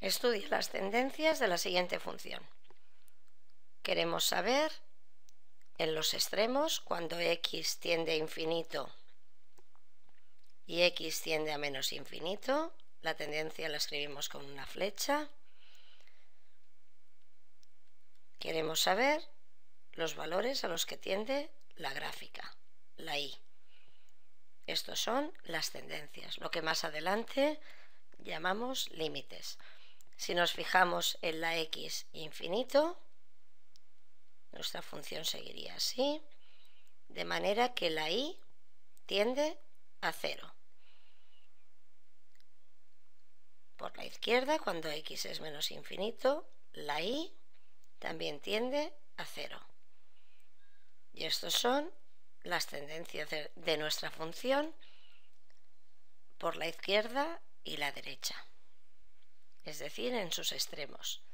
Estudia las tendencias de la siguiente función. Queremos saber en los extremos cuando x tiende a infinito y x tiende a menos infinito. La tendencia la escribimos con una flecha. Queremos saber los valores a los que tiende la gráfica, la y. Estos son las tendencias, lo que más adelante llamamos límites. Si nos fijamos en la x infinito, nuestra función seguiría así, de manera que la y tiende a cero. Por la izquierda, cuando x es menos infinito, la y también tiende a cero. Y estos son las tendencias de, de nuestra función por la izquierda y la derecha es decir, en sus extremos.